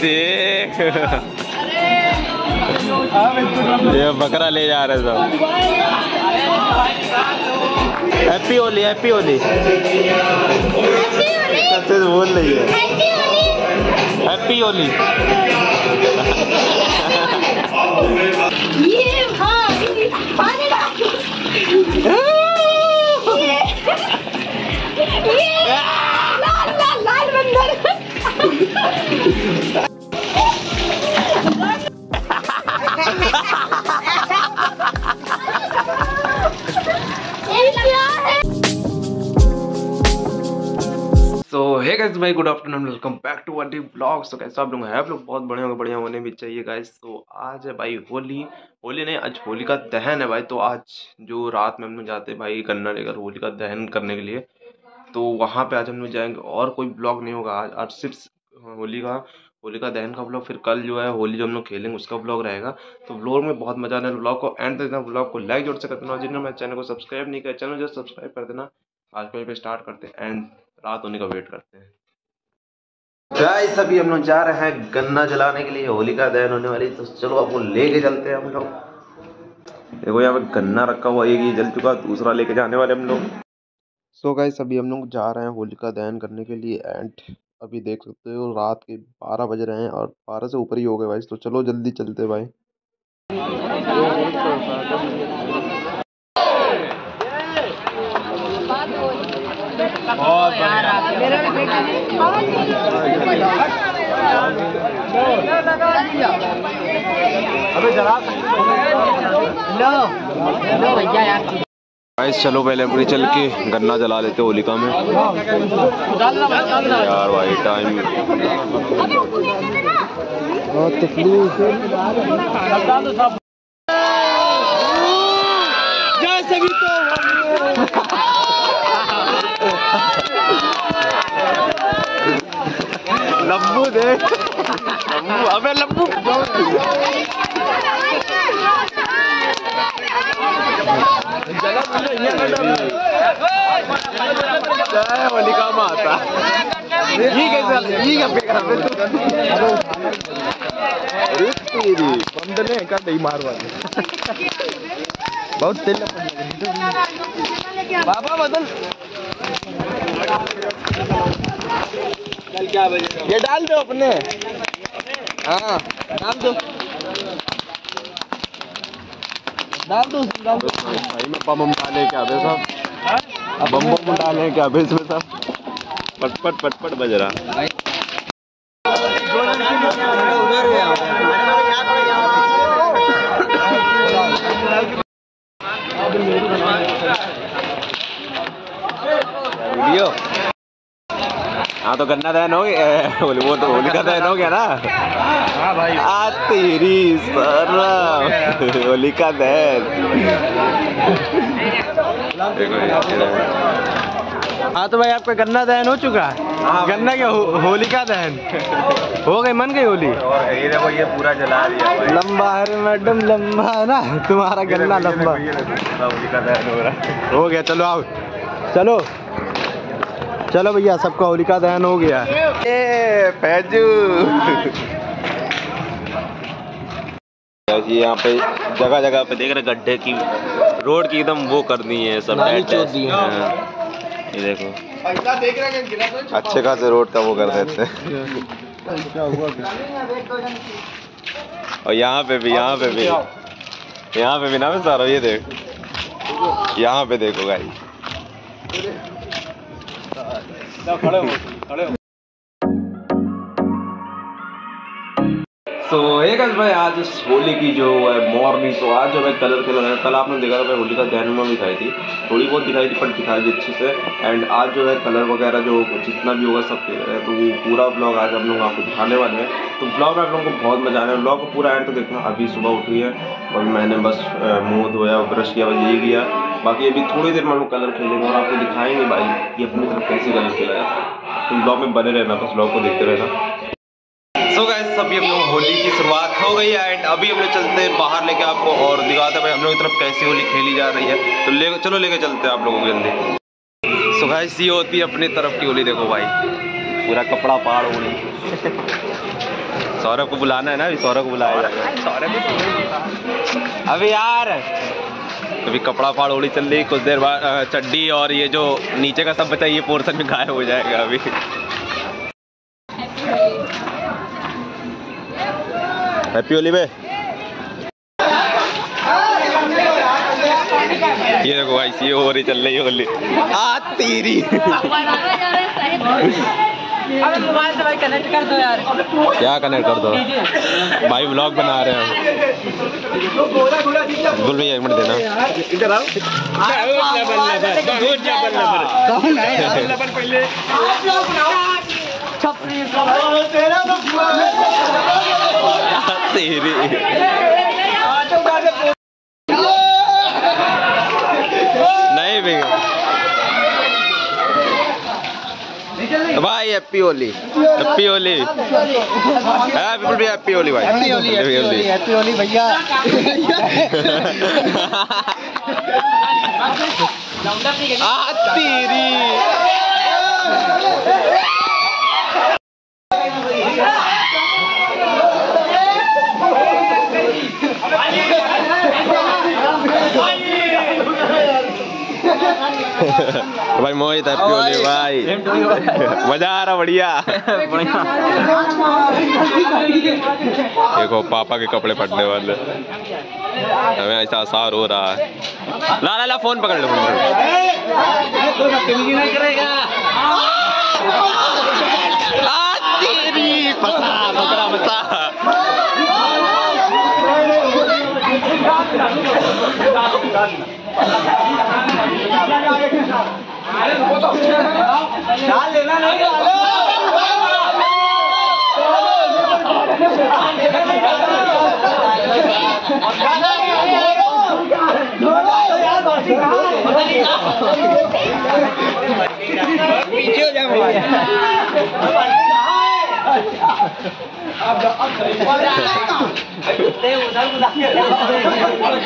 देख। ये बकरा ले जा रहे सब। हैप्पी होली हैप्पी होली सबसे बोल रही है। हैप्पी होली ये भाई गाइस भाई good afternoon welcome back to one D blog so कैसे आप लोग हैं, आप लोग बहुत बढ़िया होंगे, बढ़िया होने भी चाहिए गाइस तो आज है भाई होली। होली नहीं, आज होली का दहन है भाई. तो आज जो रात में हम लोग जाते हैं भाई गन्ना लेकर होली का दहन करने के लिए तो वहाँ पे आज हम लोग जाएँगे। और कोई ब्लॉग नहीं होगा आज आज सिर्फ़ होली का होली का दहन का ब्लॉग फिर कल जो है होली जो हम लोग खेलेंगे, उसका ब्लॉग रहेगा। तो ब्लॉग में बहुत मज़ा आने ब्लॉग को एंड तक ब्लॉग को लाइक जोड़ से कर देना जिन्होंने मेरे चैनल को सब्सक्राइब नहीं किया चैनल जो सब्सक्राइब कर देना। आज पे स्टार्ट करते हैं। एंड रात होने का वेट करते हैं। गाइस अभी हम लोग जा रहे हैं गन्ना जलाने के लिए होली का दहन होने वाली। तो चलो आपको लेके चलते हैं हम लोग। देखो यहाँ पे गन्ना रखा हुआ एक ये जल चुका दूसरा लेके जाने वाले हम लोग। सो गाइस अभी हम लोग जा रहे हैं होली का दहन करने के लिए एंड अभी देख सकते हो रात के बारह बज रहे हैं और बारह से ऊपर ही हो गए भाई। तो चलो जल्दी चलते भाई गाइस चलो पहले अपनी चल के गन्ना जला लेते होलिका में। यार भाई टाइम बहुत तकलीफ़ लंबू दे लंबू अबे जय होलिका माता। ये कैसे ये क्या फेंक रहा है। नहीं मारवा बहुत तेल बाबा बदल। ये डाल दो अपने। हाँ डाल दो। डाल दो डाल दो। भाई में बम डाले क्या बे साहब? बम बम डाले क्या बे इसमें साहब? पटपट पट पट पट बज रहा। हाँ तो गन्ना दहन हो गया होली वो तो होली का दहन हो गया ना हाँ भाई। आ तेरी सर होली का दहन देखो हाँ। तो भाई आपका गन्ना दहन हो चुका? है। गन्ना क्या हो, होली का दहन हो गई मन गई होली? और ये देखो ये पूरा जला दिया लंबा है मैडम लंबा है ना? तुम्हारा गन्ना लंबा। ये होली का दहन हो रहा है हो गया चलो आओ। चलो। चलो भैया सबका होली का दहन हो गया। फैजू। जी यहाँ पे जगह जगह पे देख रहे गड्ढे की रोड की एकदम वो कर दी है सब दी है। हाँ, ये देखो। अच्छे खासे रोड का वो कर देते हैं और यहाँ पे भी यहाँ पे भी। यहाँ पे भी ना मैं सारा ये देख। यहाँ पे देखो तो एक भाई, आज इस होली की जो है मॉर्निंग तो आज जो है कलर खेला है कल आपने देखा था भाई होली का दहन में दिखाई थी। थोड़ी बहुत दिखाई थी, पर दिखाई थी अच्छे से। एंड आज जो है कलर वगैरह जो जितना भी होगा सब रहे हैं तो वो पूरा ब्लॉग आज हम लोग आपको दिखाने वाले हैं। तो ब्लॉग में आप लोगों को बहुत मज़ा आने ब्लॉग को पूरा एंड तो देखना, अभी सुबह उठी है, और मैंने बस मुँह धोया, ब्रश किया, बस यही किया। बाकी अभी थोड़ी देर में हम कलर खेलेंगे और आपको दिखाएँगे भाई कि अपनी तरफ़ कैसे कलर खेला जाता है। तो ब्लॉग में बने रहना बस ब्लॉग को देखते रहना। सो गाइस अभी हम लोग होली की शुरुआत हो गई है एंड अभी हम लोग चलते हैं बाहर लेके आपको और दिखाते हैं भाई हम लोग की तरफ़ कैसी होली खेली जा रही है। तो ले चलो लेके चलते हैं आप लोगों को जल्दी। सो गाइस ये होती है अपनी तरफ़ की होली देखो भाई। पूरा कपड़ा पाड़ होली। सौरभ को बुलाना है ना अभी सौरभ को बुलाया सौरभ अभी यार! अभी कपड़ा फाड़ होली चल रही कुछ देर बाद चड्डी और ये जो नीचे का सब बचा ये पोर्शन में गायब हो जाएगा अभी। हैप्पी होली में ये देखो भाई ये हो रही चल रही है होली आ तेरी अबे मोबाइल से भाई कनेक्ट कर दो यार। क्या कनेक्ट कर दो? भाई ब्लॉग बना रहे हैं। बोल भैया एक मिनट देना। कौन है यार तेरी नहीं भैया भाई happy Holi happy Holi happy बिल्कुल भी हैप्पी होली भाई happy Holi happy Holi happy Holi भैया आ तेरी भाई मोहित हैप्पी होली भाई। मज़ा आ रहा बढ़िया। देखो पापा के कपड़े फटने वाले। हमें ऐसा आसार हो रहा है। ला ला ला फ़ोन पकड़ लो फोन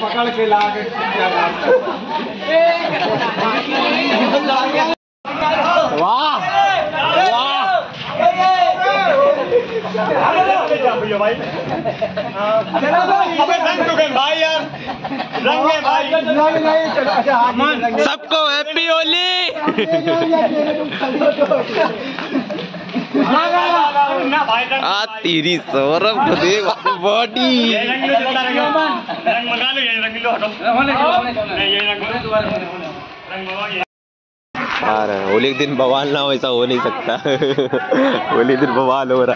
पकड़ लो। आ, तेरी फंसा पकड़ा भाई सबको हैप्पी होली। आ, तेरी सौरभ को देख, बॉडी। है होली के दिन बवाल ना हो, ऐसा हो नहीं सकता। होली दिन बवाल हो रहा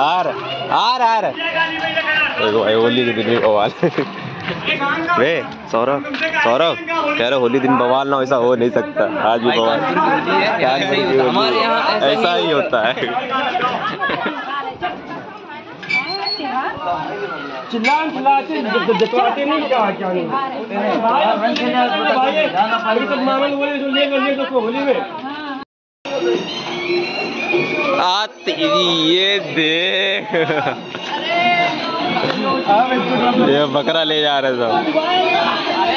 आ रहा आ रहा आ रहा देखो भाई, होली के दिन भी बवाल वे, सौरभ सौरभ, कह रहे होली दिन बवाल ना ऐसा हो नहीं सकता। आज भी बवाल। ऐसा ही होता है। चिल्लाते नहीं क्या क्या ये देख। ये बकरा ले जा रहे सब।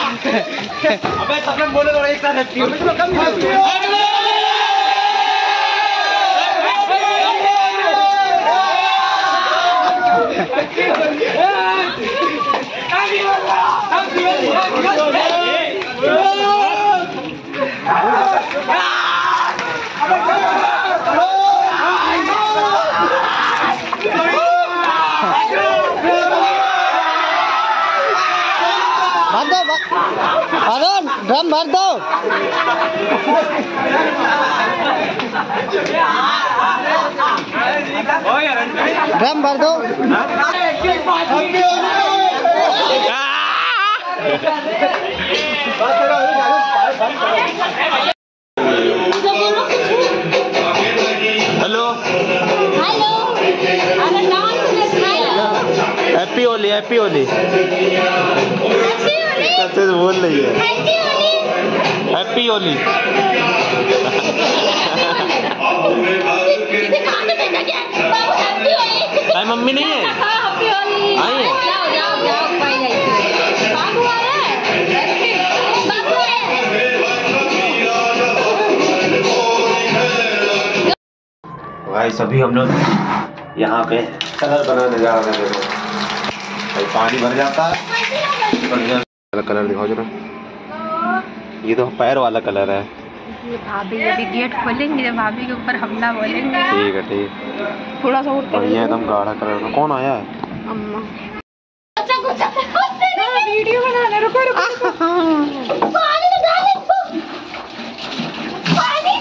अबे सब लोग बोले तो एक साथ हैप्पी होली भर भर दो ड्रम भर दो hello happy Holi happy Holi अच्छे से तो बोल रही है। हैप्पी होली आई मम्मी नहीं है? आई भाई सभी हम लोग यहाँ पे कलर बनाने जा रहे हैं। भाई पानी भर जाता है। बढ़िया कलर दिखाओ जरा। ये तो पैर वाला कलर है। भाभी अभी गेट खोलेंगे जब भाभी के ऊपर हमला बोलेंगे। ठीक है ठीक। थोड़ा सा और बढ़िया एकदम गाढ़ा कलर में कौन आया है? अम्मा। वीडियो बनाने रुको रुको पानी डाले पानी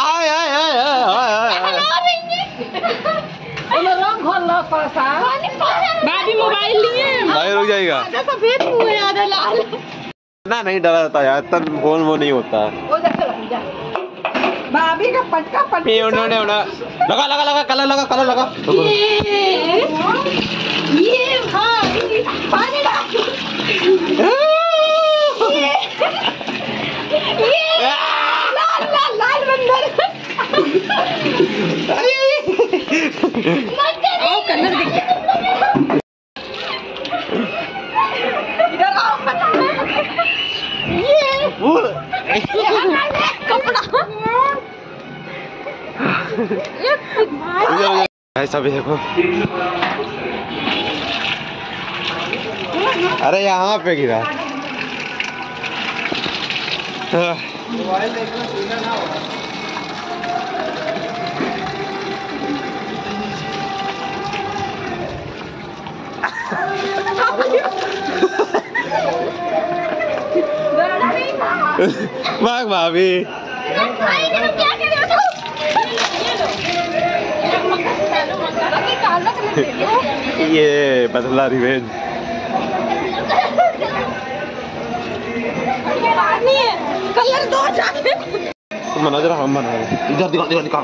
आय आय आय आय आय आय भाभी मोबाइल लिए भाई रुक जाएगा। सफ़ेद मुँह है आधा लाल। ना नहीं डरा जाता यार तब फ़ोन वो नहीं होता। भाभी का पटका उन्होंने लगा लगा लगा कलर लगा कलर लगा। ये ये भाभी पानी डाल लाल लाल बंदर। ऐसा भी देखो। अरे यहाँ पे गिरा। भाग भाभी। ये बदला रिवेंज। कलर दो जाके। तुम बना जरा हम बना इधर दिखा दिखा दिखा।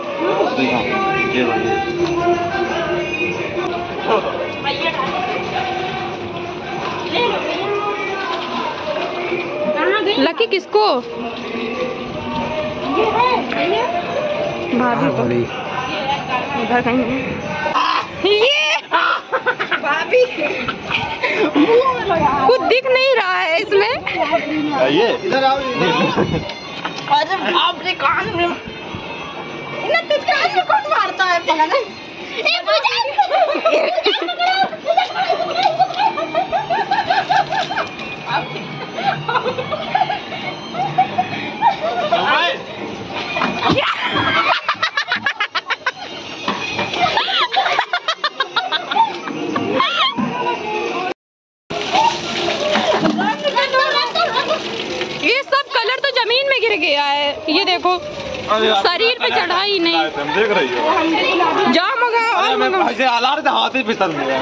दिखा ये वाली। लकी किसको? भाभी को। इधर कहीं। ये भाभी। कुछ दिख नहीं रहा है इसमें। ये इधर आओ अरे बाप रे कान में इन्हें तुझ कान में कौन मारता है पता नहीं। ए शरीर पे चढ़ा ही नहीं। देख रही हो जा मगा और मैं मगा ऐसे हला रहे थे हाथ ही फिसल गया।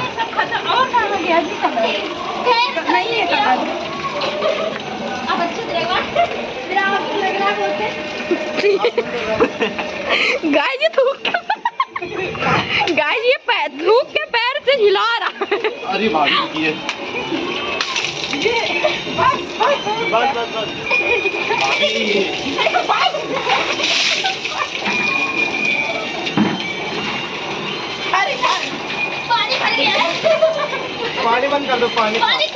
जी सब नहीं है कलर गाय जी थूक गाय जी ये पैर थूक के पैर से हिला रहा है। अरे भाभी की है बस बस बस पानी भर गया पानी बंद कर दो पानी। पानी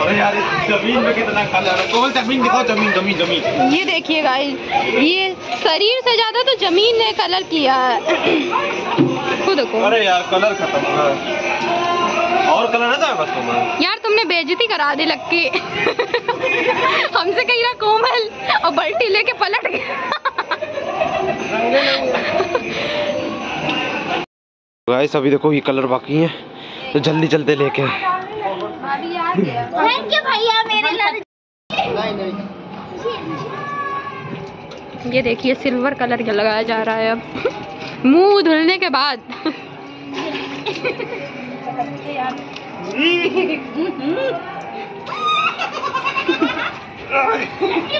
अरे यार ज़मीन में कितना है। कौन ज़मीन दिखाओ ज़मीन ज़मीन ज़मीन। ये देखिए गाइस ये शरीर से ज़्यादा तो ज़मीन ने कलर किया है। खुद देखो अरे यार कलर खत्म हो गया और कलर है तो बस तुम्हारा यार तुमने बेजती करा दी लग के हमसे कही ना कोमल और बल्टी लेके पलट गया। गाइस अभी देखो ये कलर बाकी है। तो जल्दी जल्दी लेके थैंक यू भैया मेरे ये देखिए सिल्वर कलर का लगाया जा रहा है अब। मुँह धुलने के बाद।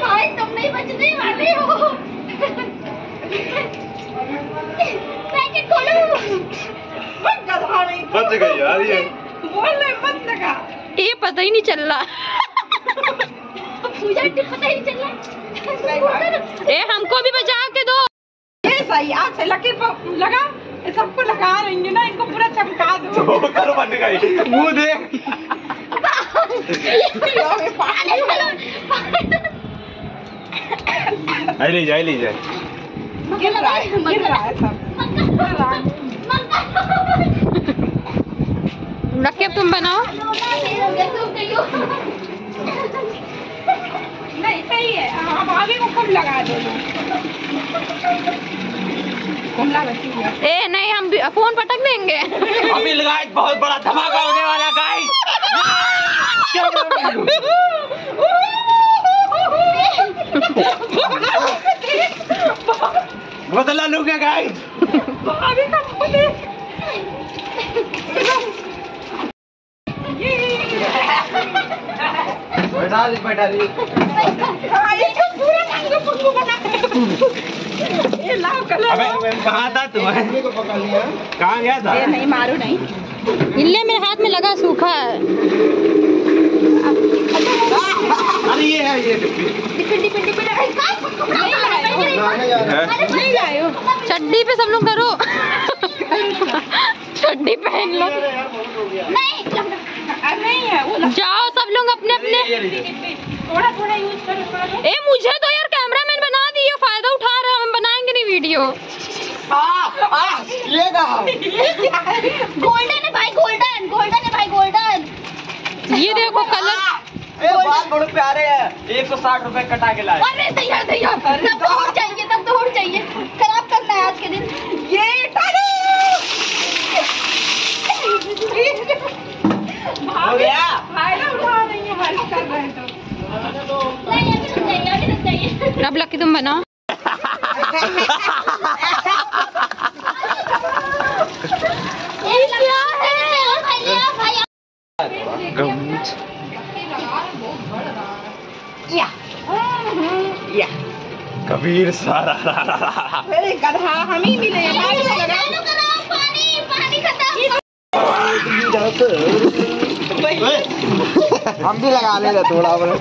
भाई तुम नहीं बचने वाले हो। पैकेट खोलो। बच गई यार ये। ये पता ही नहीं चल रहा। पूजा पता ही नहीं चल रहा। ए हमको भी बचा के दो। ये सही आज से लकी लगा। सबको लगा रही हूँ ना इनको पूरा चमका दो। कर बन मुँह देख। आई ले जाए ले जाए गिर रहा है गिर रहा सब। गिर रहा। रकीब तुम बनाओ। नहीं सही है। हाँ भाभी को खूब लगा दो ए नहीं हम फ़ोन पटक देंगे। अभी गाइस बहुत बड़ा धमाका होने वाला गाइस बदला लूँगा गाइस बैठा दी बैठा दी। लाओ कलर। अबे कहाँ था तू कहाँ गया था? ये नहीं मारो नहीं। इल्ले मेरे हाथ में लगा सूखा। है अरे ये है। ये चड्डी पे सब लोग करो। चड्डी पहन लो। अरे नहीं है वो जाओ सब लोग अपने अपने। थोड़ा थोड़ा यूज़ करो। ए मुझे तो यार कैमरामैन बना दिए फ़ायदा उठा रहे हैं, हम बनाएँगे नहीं वीडियो ये कहा? गोल्डन है भाई गोल्डन गोल्डन है भाई गोल्डन ये देखो कलर ए बाल बड़े प्यारे हैं। एक सौ साठ रुपए कटा के लाए। अरे तैयार तैयार। तब तो उड़ चाहिए तब तो उड़ चाहिए। खराब करना है आज के दिन। ये हो गया? उठा रही है वर्ष कर रहे हैं तो। नहीं अभी तो चाहिए अभी तो चाहिए अब लकी तुम बनाओ ये क्या है भैया भैया कबीर सारा अरे गधा हम ही मिले हम भी लगा ले थोड़ा बहुत।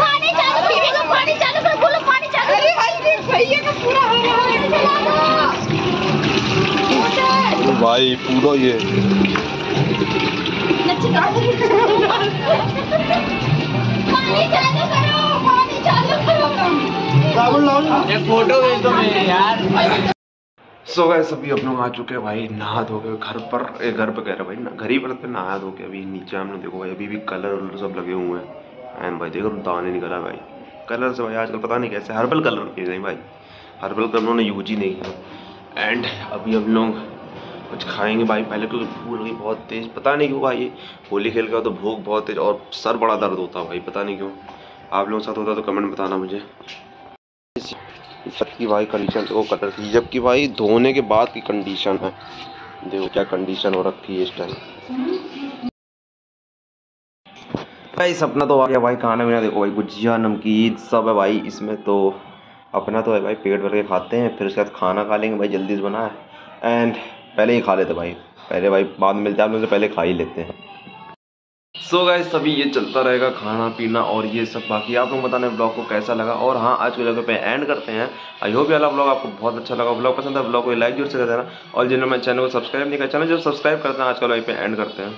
पानी चालू करो पानी चालू करो पानी चालू करो चालू करो एक फ़ोटो भेज दो मेरी यार सो गए सभी हम आ चुके हैं भाई नहा धो के घर पर ए, घर पे कह रहे भाई ना घर ही पर पे नहा धो के अभी नीचे हम लोग देखो भाई अभी भी कलर वलर सब लगे हुए हैं। एंड भाई देखो दाने निकला भाई। कलर से भाई आजकल पता नहीं कैसे हर्बल कलर नहीं भाई। हर्बल कलर उन्होंने यूज़ ही नहीं किया। एंड अभी हम लोग कुछ खाएँगे भाई। पहले क्योंकि भूख लगी बहुत तेज। पता नहीं क्यों भाई, होली खेल के तो भूख बहुत तेज और सर बड़ा दर्द होता है भाई, पता नहीं क्यों। आप लोगों के साथ होता तो कमेंट बताना मुझे। छत की भाई कंडीशन देखो कलर की जबकि भाई धोने के बाद की कंडीशन है। देखो क्या कंडीशन हो रखी है इस टाइम भाई सपना तो आ गया भाई, खाना पीना देखो भाई, गुजिया, नमकीन सब है भाई, इसमें तो अपना तो है भाई, पेट भर के खाते हैं, फिर उसके बाद खाना खा लेंगे भाई, जल्दी से बना है। एंड पहले ही खा लेते भाई। पहले भाई, बाद में मिलते हैं, आप लोग से पहले खा ही लेते हैं। सो गए सभी ये चलता रहेगा खाना पीना और ये सब बाकी। आप लोग बताने ब्लॉग को कैसा लगा? और हाँ आज के ब्लॉग पे एंड करते हैं। आई होप वाला ब्लॉग आपको बहुत अच्छा लगा। ब्लॉग पसंद है, ब्लॉग को लाइक ज़रूर से कर देना। और जिन्होंने मेरे चैनल को सब्सक्राइब नहीं किया, चैनल जब सब्सक्राइब करते हैं आज का ब्लॉग पे एंड करते हैं।